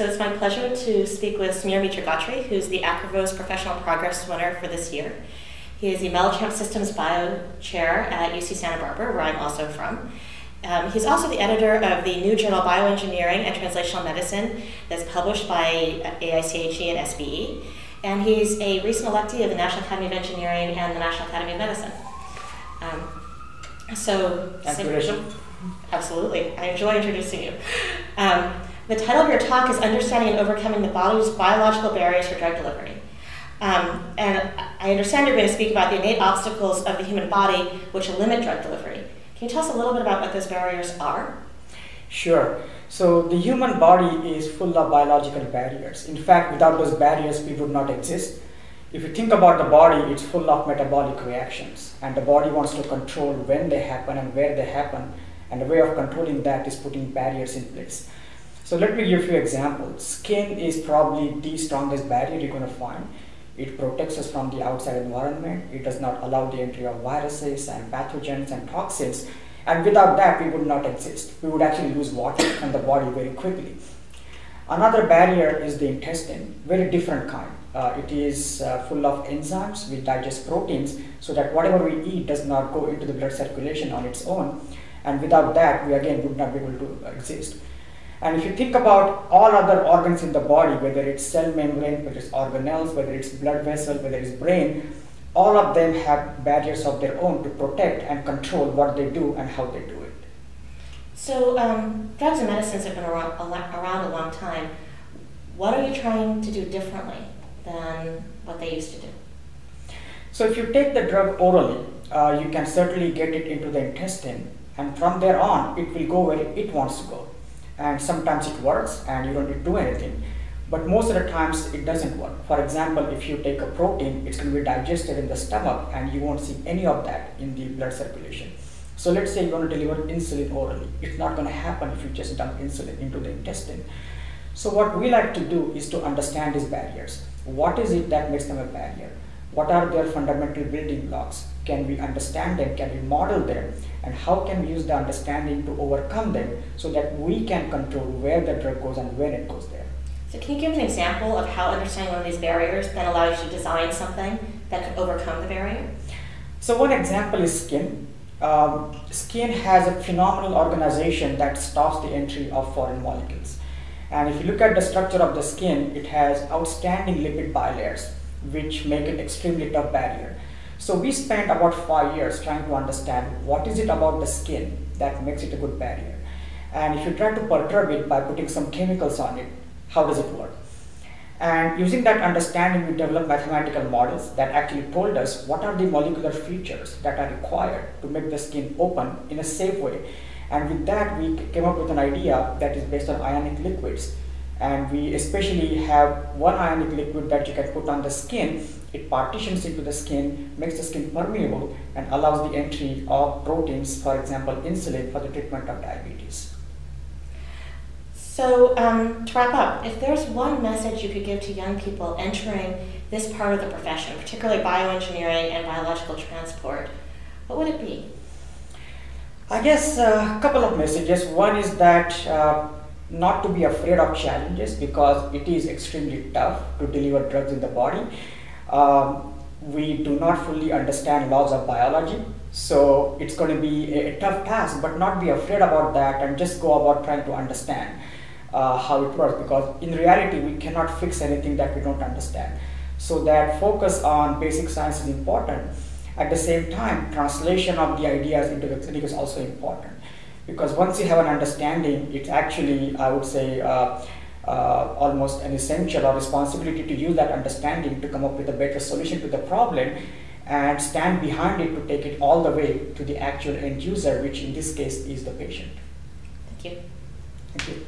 So it's my pleasure to speak with Samir Mitra who's the Acrivos Professional Progress winner for this year. He is the Mellichamp Systems Bio Chair at UC Santa Barbara, where I'm also from. Um, he's also the editor of the new journal Bioengineering and Translational Medicine that's published by AICHE and SBE. And he's a recent electee of the National Academy of Engineering and the National Academy of Medicine. Um, so, Absolutely. I enjoy introducing you. Um, the title of your talk is Understanding and Overcoming the Body's Biological Barriers for Drug Delivery. Um, and I understand you're going to speak about the innate obstacles of the human body which limit drug delivery. Can you tell us a little bit about what those barriers are? Sure. So the human body is full of biological barriers. In fact, without those barriers, we would not exist. If you think about the body, it's full of metabolic reactions, and the body wants to control when they happen and where they happen, and the way of controlling that is putting barriers in place. So let me give you a few examples. Skin is probably the strongest barrier you're going to find. It protects us from the outside environment. It does not allow the entry of viruses and pathogens and toxins. And without that, we would not exist. We would actually lose water from the body very quickly. Another barrier is the intestine, very different kind. Uh, it is uh, full of enzymes which digest proteins so that whatever we eat does not go into the blood circulation on its own. And without that, we again would not be able to exist. And if you think about all other organs in the body, whether it's cell membrane, whether it's organelles, whether it's blood vessel, whether it's brain, all of them have barriers of their own to protect and control what they do and how they do it. So um, drugs and medicines have been around, a long time. What are you trying to do differently than what they used to do? So if you take the drug orally, uh, you can certainly get it into the intestine and from there on it will go where it wants to go and sometimes it works and you don't need to do anything. But most of the times it doesn't work. For example, if you take a protein, it's going to be digested in the stomach and you won't see any of that in the blood circulation. So let's say you want to deliver insulin orally. It's not going to happen if you just dump insulin into the intestine. So what we like to do is to understand these barriers. What is it that makes them a barrier? What are their fundamental building blocks? Can we understand them? Can we model them? And how can we use the understanding to overcome them so that we can control where the drug goes and when it goes there? So can you give an example of how understanding one of these barriers then allows you to design something that could overcome the barrier? So one example is skin. Um, skin has a phenomenal organization that stops the entry of foreign molecules. And if you look at the structure of the skin, it has outstanding lipid bilayers which make it extremely tough barrier. So we spent about five years trying to understand what is it about the skin that makes it a good barrier. And if you try to perturb it by putting some chemicals on it, how does it work? And using that understanding, we developed mathematical models that actually told us what are the molecular features that are required to make the skin open in a safe way. And with that, we came up with an idea that is based on ionic liquids and we especially have one ionic liquid that you can put on the skin. It partitions into the skin makes the skin permeable and allows the entry of proteins for example insulin for the treatment of diabetes. So um, to wrap up if there's one message you could give to young people entering this part of the profession particularly bioengineering and biological transport what would it be? I guess uh, a couple of messages. One is that uh, not to be afraid of challenges because it is extremely tough to deliver drugs in the body. Um, we do not fully understand laws of biology, so it's going to be a, a, tough task, but not be afraid about that and just go about trying to understand uh, how it works because in reality we cannot fix anything that we don't understand. So that focus on basic science is important. At the same time, translation of the ideas into the clinic is also important because once you have an understanding, it's actually, I would say, uh, uh, almost an essential or responsibility to use that understanding to come up with a better solution to the problem and stand behind it to take it all the way to the actual end user, which in this case is the patient. Thank you. Thank you.